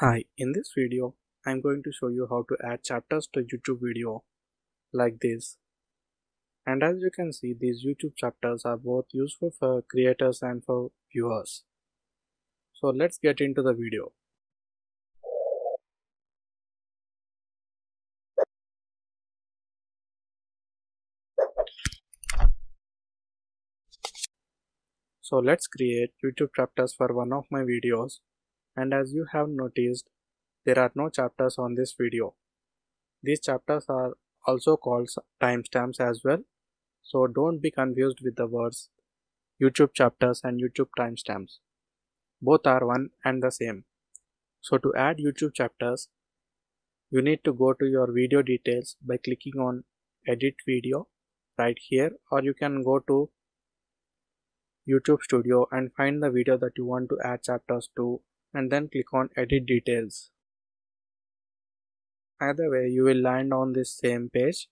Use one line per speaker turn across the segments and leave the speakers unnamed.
Hi, in this video, I'm going to show you how to add chapters to YouTube video like this. And as you can see, these YouTube chapters are both useful for creators and for viewers. So let's get into the video. So let's create YouTube chapters for one of my videos and as you have noticed there are no chapters on this video. These chapters are also called timestamps as well so don't be confused with the words YouTube chapters and YouTube timestamps. Both are one and the same. So to add YouTube chapters you need to go to your video details by clicking on edit video right here or you can go to YouTube Studio and find the video that you want to add chapters to and then click on edit details. Either way you will land on this same page.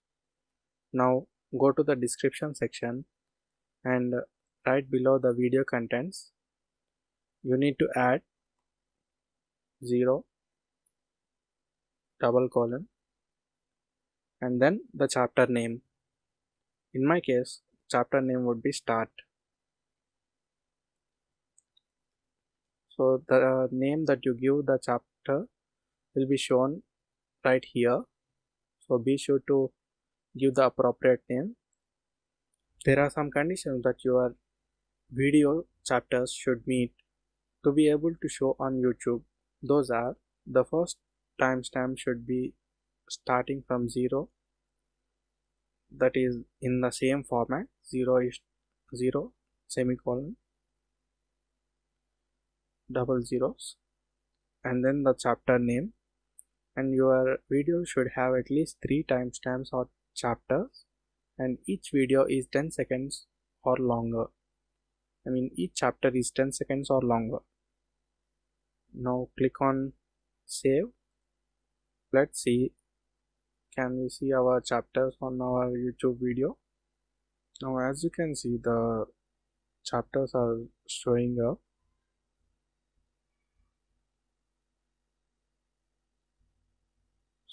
Now go to the description section and right below the video contents you need to add 0 double colon and then the chapter name. In my case chapter name would be start. So the uh, name that you give the chapter will be shown right here. So be sure to give the appropriate name. There are some conditions that your video chapters should meet to be able to show on youtube. Those are the first timestamp should be starting from 0 that is in the same format 0 is 0 semicolon double zeros and then the chapter name. And your video should have at least three timestamps or chapters and each video is 10 seconds or longer. I mean each chapter is 10 seconds or longer. Now click on save. Let's see can we see our chapters on our YouTube video? Now as you can see the chapters are showing up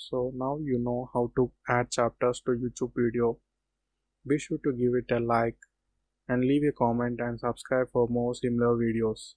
so now you know how to add chapters to youtube video. Be sure to give it a like and leave a comment and subscribe for more similar videos